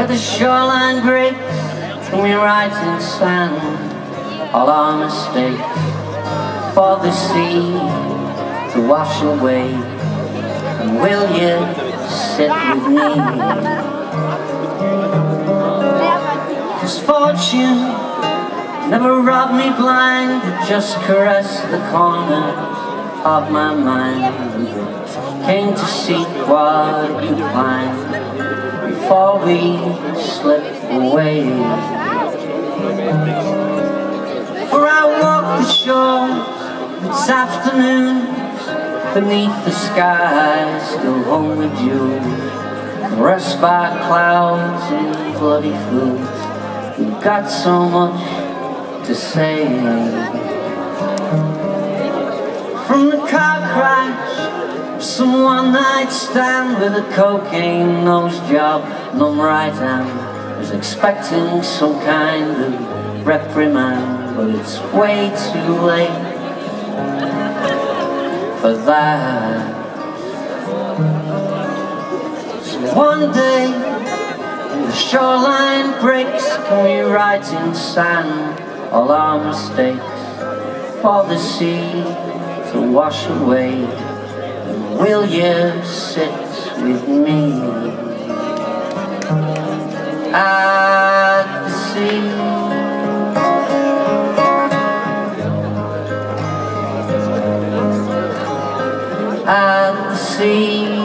the shoreline breaks and we write in sand all our mistakes for the sea to wash away. And will you sit with me? Cause fortune never robbed me blind, it just caressed the corners of my mind. Came to seek what could find we slip away. For I walk the shore this afternoon beneath the sky, still home with you, caressed by clouds and bloody fools. We've got so much to say. From the car crash, some one night stand with a cocaine nose job, numb right hand, was expecting some kind of reprimand, but it's way too late for that. So one day, the shoreline breaks, can we write in sand all our mistakes for the sea to wash away? Will you sit with me at the sea. At the sea.